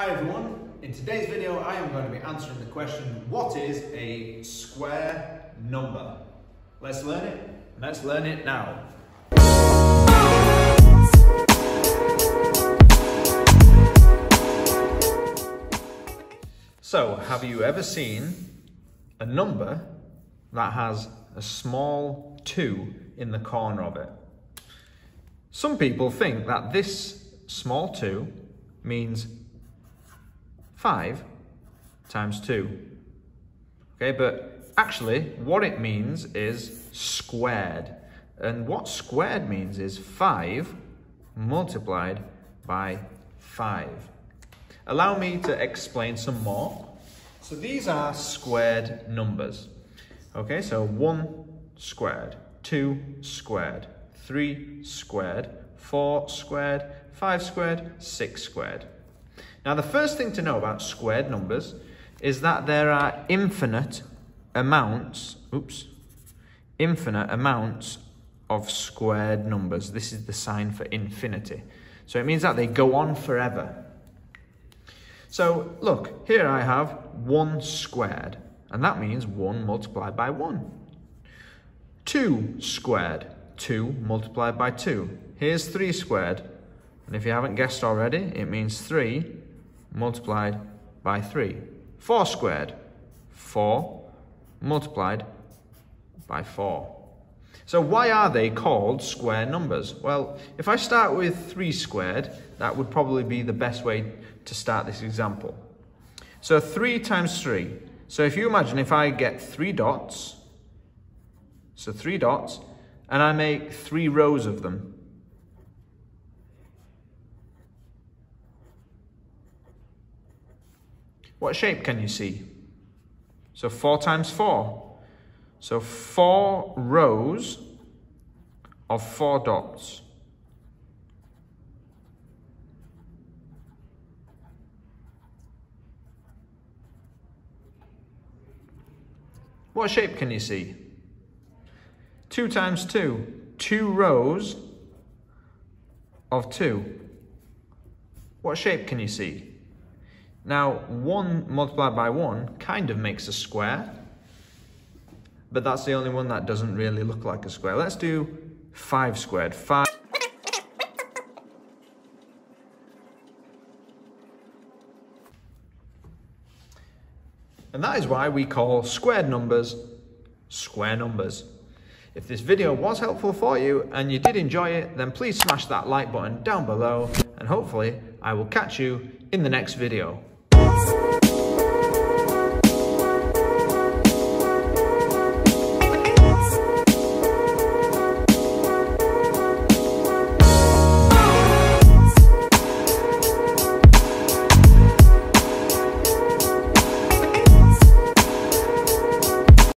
Hi everyone, in today's video I am going to be answering the question what is a square number? Let's learn it, let's learn it now. So, have you ever seen a number that has a small 2 in the corner of it? Some people think that this small 2 means 5 times 2. Okay, but actually what it means is squared. And what squared means is 5 multiplied by 5. Allow me to explain some more. So these are squared numbers. Okay, so 1 squared, 2 squared, 3 squared, 4 squared, 5 squared, 6 squared. Now the first thing to know about squared numbers is that there are infinite amounts, oops, infinite amounts of squared numbers. This is the sign for infinity. So it means that they go on forever. So look, here I have 1 squared, and that means 1 multiplied by 1. 2 squared, 2 multiplied by 2. Here's 3 squared, and if you haven't guessed already, it means 3 multiplied by 3. 4 squared, 4 multiplied by 4. So why are they called square numbers? Well, if I start with 3 squared, that would probably be the best way to start this example. So 3 times 3. So if you imagine if I get 3 dots, so 3 dots, and I make 3 rows of them, What shape can you see? So 4 times 4. So 4 rows of 4 dots. What shape can you see? 2 times 2. 2 rows of 2. What shape can you see? Now, 1 multiplied by 1 kind of makes a square, but that's the only one that doesn't really look like a square. Let's do 5 squared. 5 And that is why we call squared numbers square numbers. If this video was helpful for you and you did enjoy it, then please smash that like button down below and hopefully I will catch you in the next video.